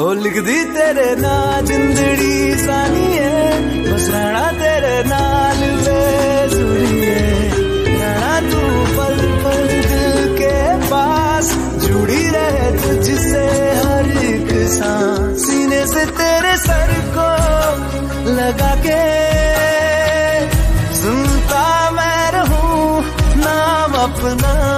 ओ लिख दी तेरे ना जिंदड़ी सानी है। बस रहना तेरे नाल वे सुनिए रहना तू पल पल दिल के पास, जुड़ी रहे तुझसे हर एक सांस। सीने से तेरे सर को लगा के सुनता मैं रहूँ, नाम अपना।